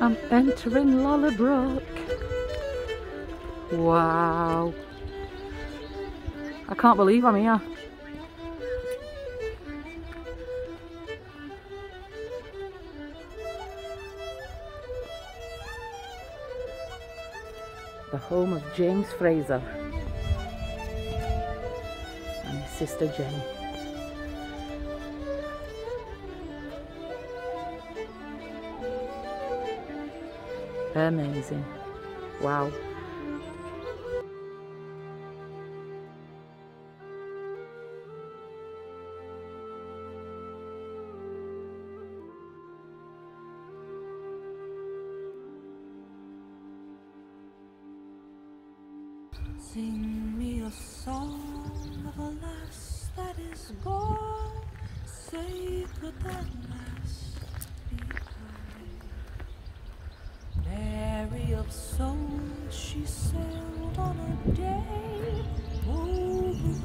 I'm entering Lallybroch. Wow. I can't believe I'm here. The home of James Fraser and his sister Jenny. Amazing. Wow. Sing me a song of a lass that is gone, sacred that So she sailed on a day over